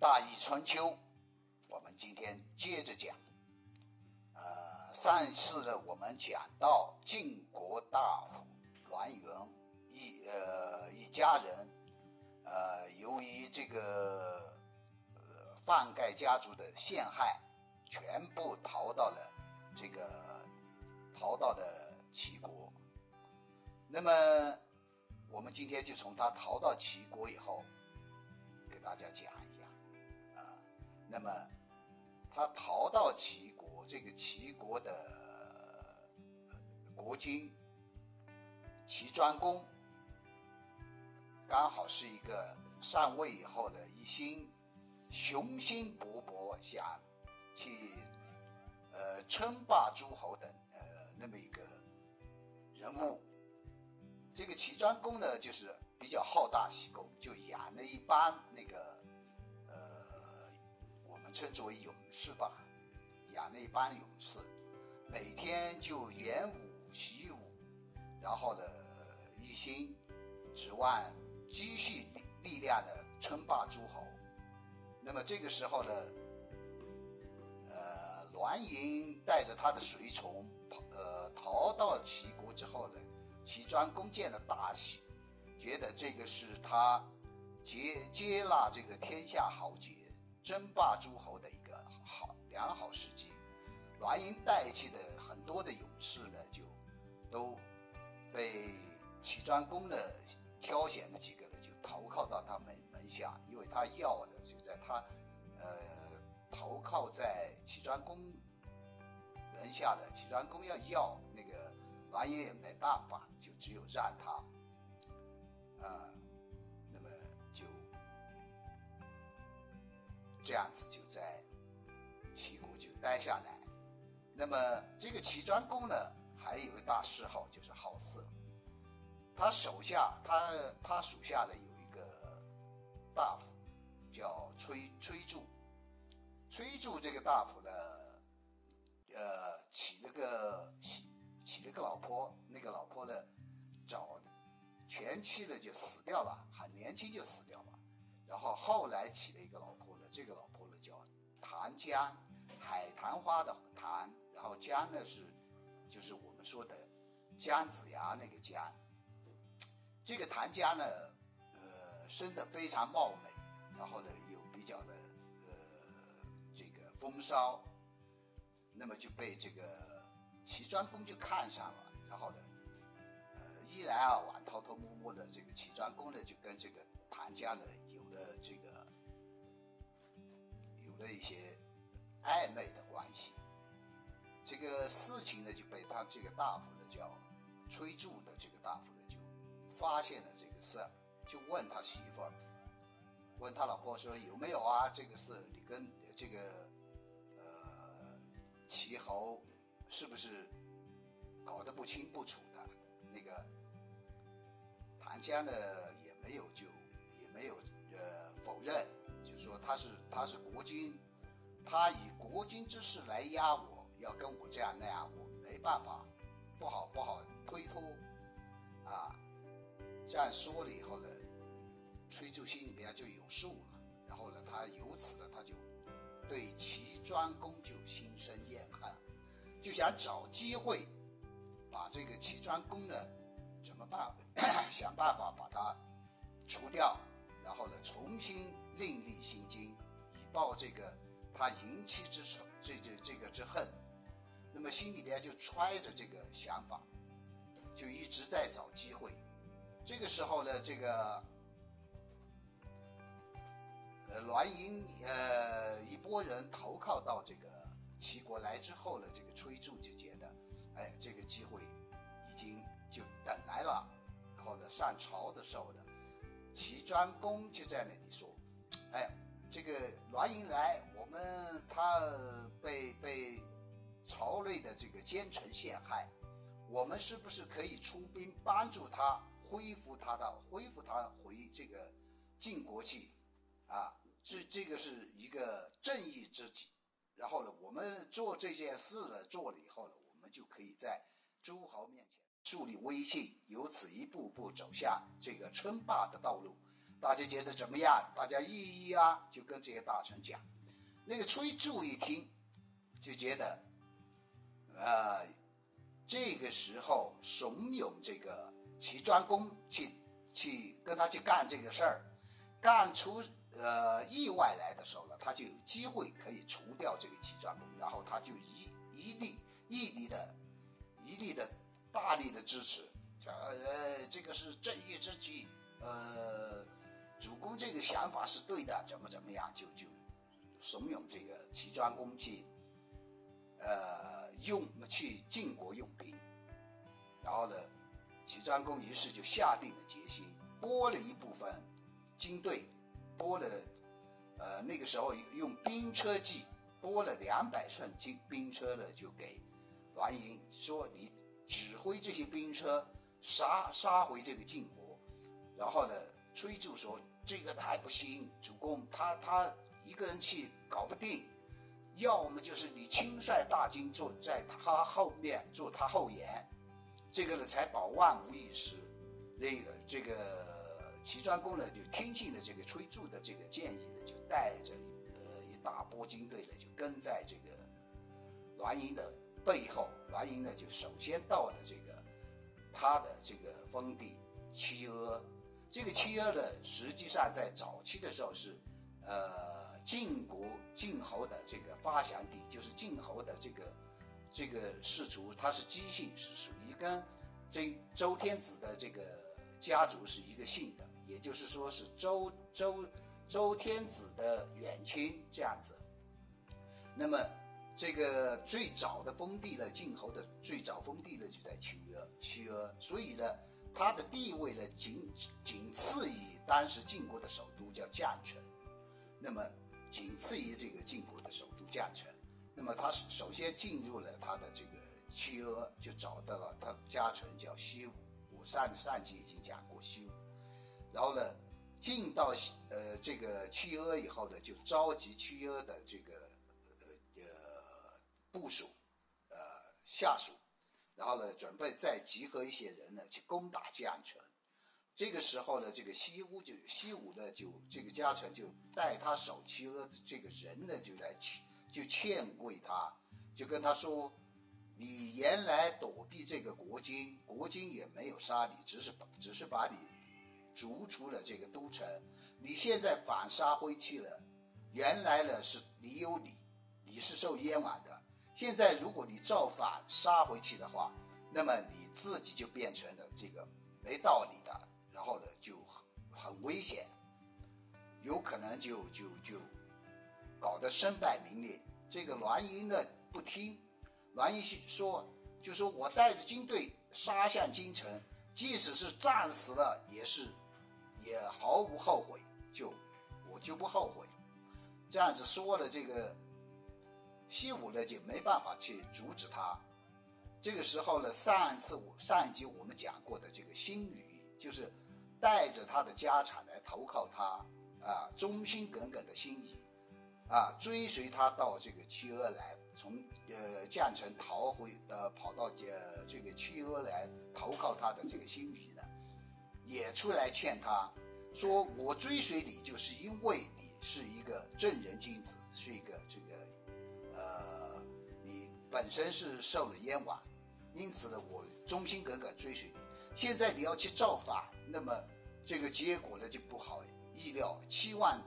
大义春秋》，我们今天接着讲。呃，上一次呢，我们讲到晋国大夫栾云一呃一家人，呃，由于这个呃范盖家族的陷害，全部逃到了这个逃到了齐国。那么，我们今天就从他逃到齐国以后，给大家讲。那么，他逃到齐国，这个齐国的国君齐庄公，刚好是一个上位以后的一心雄心勃勃，想去呃称霸诸侯的呃那么一个人物。这个齐庄公呢，就是比较好大喜功，就养了一帮那个，称之为勇士吧，亚内班勇士，每天就演武习武，然后呢，一心指望积蓄力力量的称霸诸侯。那么这个时候呢，呃，栾盈带着他的随从跑，呃，逃到齐国之后呢。齐庄公见了大喜，觉得这个是他接接纳这个天下豪杰、争霸诸侯的一个好良好时机。栾盈带去的很多的勇士呢，就都被齐庄公呢挑选了几个呢，就投靠到他门门下，因为他要的就在他呃投靠在齐庄公门下的齐庄公要要那个。栾盈也没办法，就只有让他，啊，这样子就在齐国就待下来。那么这个齐庄公呢，还有一个大嗜好就是好色。他手下他他属下呢有一个大夫叫崔崔杼，崔杼这个大夫呢，呃，娶了个。娶了个老婆，那个老婆呢，早前妻呢就死掉了，很年轻就死掉了。然后后来娶了一个老婆，这个老婆呢叫檀江，海棠花的檀，然后江呢是就是我们说的姜子牙那个姜。这个檀江呢，呃，生得非常貌美，然后呢又比较的呃这个风骚，那么就被这个。齐庄公就看上了，然后呢，呃，一来二往，偷偷摸摸的，这个齐庄公呢就跟这个谭家呢有了这个有了一些暧昧的关系。这个事情呢就被他这个大夫呢叫崔杼的这个大夫呢就发现了这个事，就问他媳妇儿，问他老婆说有没有啊？这个事你跟这个呃齐侯。是不是搞得不清不楚的？那个谭家呢也没有就也没有呃否认，他是他是国君，他以国君之事来压我，要跟我这样那样，我没办法，不好不好推脱啊。这样说了以后呢，崔杼心里边就有数了，然后呢，他由此呢，他就对齐庄公就心生厌恨。就想找机会，把这个齐庄公呢，怎么办？想办法把他除掉，然后呢，重新另立新君，以报这个他淫妻之仇，这这这个之恨。那么心里边就揣着这个想法，就一直在找机会。这个时候呢，这个呃栾盈呃一拨人投靠到这个。齐国来之后呢，这个崔杼就觉得，哎，这个机会已经就等来了。然后呢，上朝的时候呢，齐庄公就在那里说，哎，这个栾盈来，我们他被被朝内的这个奸臣陷害，我们是不是可以出兵帮助他恢复他的恢复他回这个晋国去？啊，这这个是一个正义之举。然后呢，我们做这件事了，做了以后呢，我们就可以在诸侯面前树立威信，由此一步步走向这个称霸的道路。大家觉得怎么样？大家议议啊，就跟这些大臣讲。那个崔杼一听，就觉得，呃，这个时候怂恿这个齐庄公去去跟他去干这个事儿，干出呃意外来的时候呢，他就有机会可以除掉这个齐庄公，然后他就一一力一力的，一力的大力的支持，呃，这个是正义之举，呃，主公这个想法是对的，怎么怎么样，就就。怂恿这个齐庄公去，呃，用去晋国用兵，然后呢，齐庄公于是就下定了决心，拨了一部分军队，拨了，呃，那个时候用兵车计，拨了两百乘军兵车呢，就给栾盈说：“你指挥这些兵车杀杀回这个晋国。”然后呢，崔杼说：“这个还不行，主公，他他。”一个人去搞不定，要么就是你亲率大军坐在他后面做他后援，这个呢才保万无一失。那个这个齐庄公呢就听信了这个崔杼的这个建议呢，就带着呃一大波军队呢就跟在这个栾盈的背后。栾盈呢就首先到了这个他的这个封地齐阿。这个七阿呢实际上在早期的时候是呃。晋国晋侯的这个发祥地，就是晋侯的这个这个氏族，他是姬姓，是属于跟这周天子的这个家族是一个姓的，也就是说是周周周天子的远亲这样子。那么这个最早的封地呢，晋侯的最早封地呢就在曲阿，曲阿，所以呢，他的地位呢仅仅次于当时晋国的首都叫绛城，那么。仅次于这个晋国的首都绛城，那么他首先进入了他的这个曲阿，就找到了他家臣叫西武。我上上集已经讲过西武，然后呢，进到呃这个曲阿以后呢，就召集曲阿的这个呃呃部属呃下属，然后呢，准备再集合一些人呢去攻打绛城。这个时候呢，这个西屋就西武呢，就这个家臣就带他守妻阿这个人呢，就来就欠跪他，就跟他说：“你原来躲避这个国君，国君也没有杀你，只是只是把你逐出了这个都城。你现在反杀回去了，原来呢是你有理，你是受冤枉的。现在如果你造反杀回去的话，那么你自己就变成了这个没道理的。”然后呢，就很很危险，有可能就就就搞得身败名裂。这个栾盈呢不听，栾盈说，就说我带着军队杀向京城，即使是战死了，也是也毫无后悔，就我就不后悔。这样子说了，这个西武呢就没办法去阻止他。这个时候呢，上次我上一集我们讲过的这个新语，就是。带着他的家产来投靠他，啊，忠心耿耿的心仪，啊，追随他到这个曲阿来，从呃绛城逃回，呃，跑到呃这个曲阿来投靠他的这个心仪呢，也出来劝他，说我追随你就是因为你是一个正人君子，是一个这个，呃，你本身是受了冤枉，因此呢，我忠心耿耿追随你。现在你要去造反，那么。这个结果呢就不好意料，期望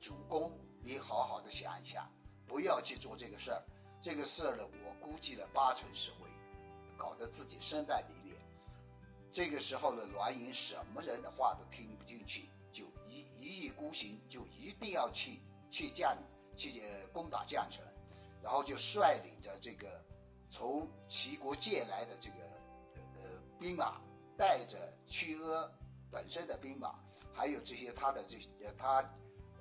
主公你好好的想一想，不要去做这个事儿。这个事儿呢，我估计了八成是会搞得自己身败名裂。这个时候呢，栾盈什么人的话都听不进去，就一一意孤行，就一定要去去将去攻打绛城，然后就率领着这个从齐国借来的这个呃兵马，带着屈阿。本身的兵马，还有这些他的这些他，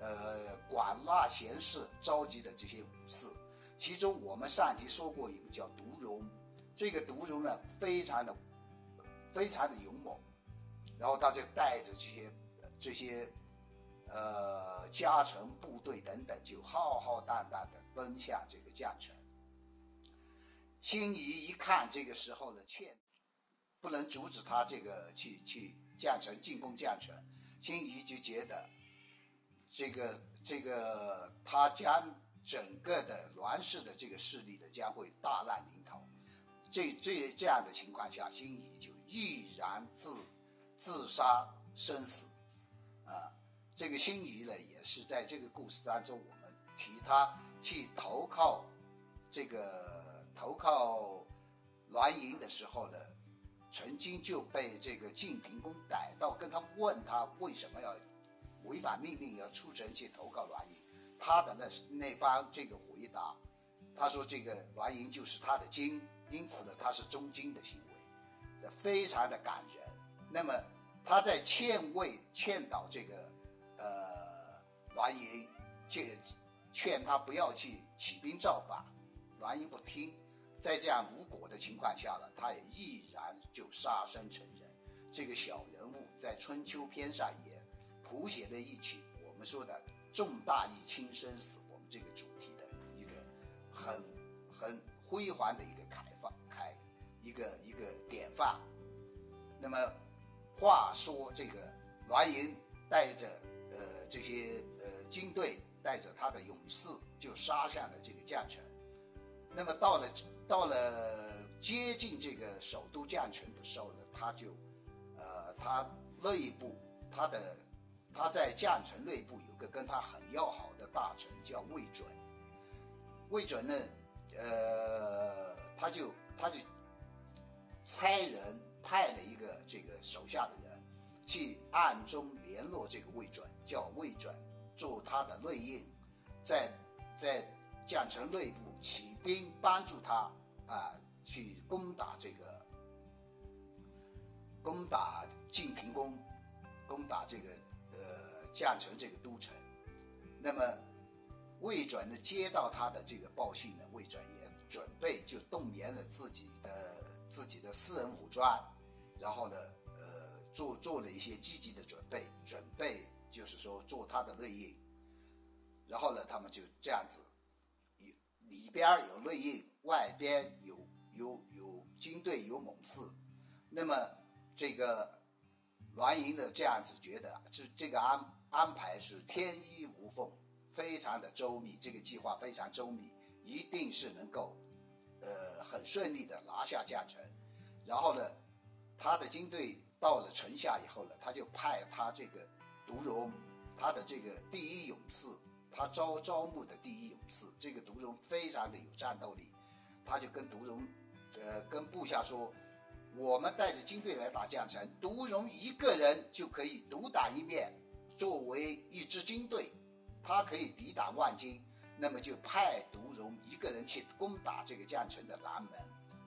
呃管纳贤士召集的这些武士，其中我们上集说过一个叫独荣，这个独荣呢非常的非常的勇猛，然后他就带着这些这些呃加成部队等等，就浩浩荡荡的奔向这个绛城。辛夷一看这个时候呢劝，不能阻止他这个去去。绛城进攻绛城，辛夷就觉得，这个这个他将整个的栾氏的这个势力呢将会大难临头，这这这样的情况下，辛夷就毅然自自杀身死，这个辛夷呢也是在这个故事当中，我们提他去投靠这个投靠栾盈的时候呢。曾经就被这个晋平公逮到，跟他问他为什么要违反命令要出城去投靠栾盈，他的那那番这个回答，他说这个栾盈就是他的金，因此呢他是忠金的行为，非常的感人。那么他在劝慰劝导这个呃栾盈，劝劝他不要去起兵造反，栾盈不听。在这样无果的情况下呢，他也毅然就杀身成仁。这个小人物在春秋篇上也谱写了一曲我们说的重大义轻生死，我们这个主题的一个很很辉煌的一个开放开一个一个典范。那么话说这个栾盈带着军队，带着他的勇士，就杀向了这个绛城。那么到了。到了接近这个首都绛城的时候呢，他就，呃，他内部他的他在绛城内部有个跟他很要好的大臣叫魏准，魏准呢，呃，他就他就差人派了一个这个手下的人去暗中联络这个魏准，叫魏准做他的内应，在在绛城内部起兵帮助他。啊，去攻打这个，攻打晋平公，攻打这个呃绛城这个都城。那么魏转呢接到他的这个报信呢，魏转也准备就动员了自己的自己的私人武装，然后呢呃做做了一些积极的准备，准备就是说做他的内应。然后呢，他们就这样子，里里边有内应。外边有有有军队有猛士，那么这个栾盈的这样子觉得，这这个安安排是天衣无缝，非常的周密，这个计划非常周密，一定是能够呃很顺利的拿下绛城。然后呢，他的军队到了城下以后呢，他就派他这个独荣，他的这个第一勇士，他招招募的第一勇士，这个独荣非常的有战斗力。他就跟独荣，呃，跟部下说：“我们带着军队来打绛城，独荣一个人就可以独当一面，作为一支军队，他可以抵挡万军。那么就派独荣一个人去攻打这个绛城的南门。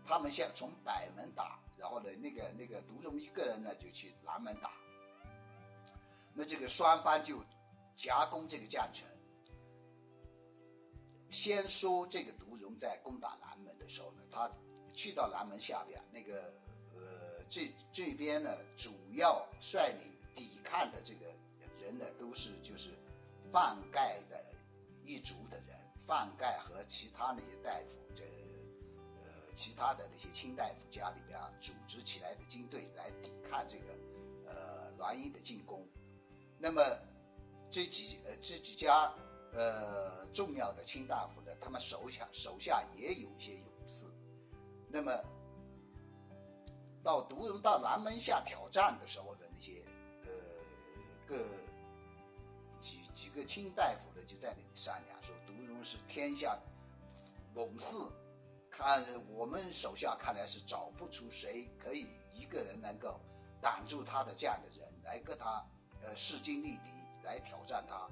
他们先从北门打，然后呢，那个那个独荣一个人呢就去南门打。那这个双方就夹攻这个将城。先说这个独荣在攻打南门。”的时候呢，他去到南门下边那个呃，这这边呢，主要率领抵抗的这个人呢，都是就是范盖的一族的人，范盖和其他那些大夫，这呃其他的那些清大夫家里边组织起来的军队来抵抗这个呃栾英的进攻。那么这几呃这几家呃重要的卿大夫呢，他们手下手下也有一些勇士。那么，到独龙到南门下挑战的时候的那些呃个几几个卿大夫呢，就在那里商量说，独龙是天下猛士，看我们手下看来是找不出谁可以一个人能够挡住他的这样的人来跟他呃势均力敌来挑战他，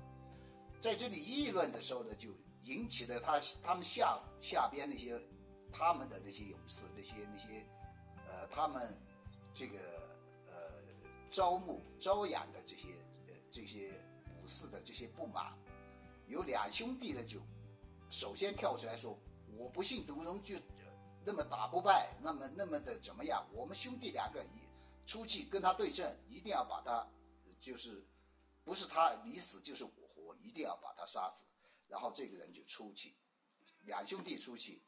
在这里议论的时候呢，就引起了他他们下下边那些。他们的那些勇士，那些那些，呃，他们这个呃招募招养的这些呃这些武士的这些不满，有两兄弟呢就首先跳出来说：“我不信独荣就那么打不败，那么那么的怎么样？我们兄弟两个一出去跟他对阵，一定要把他就是不是他你死就是我活，一定要把他杀死。”然后这个人就出去，两兄弟出去。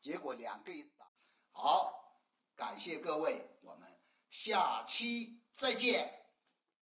结果两个一打，好，感谢各位，我们下期再见。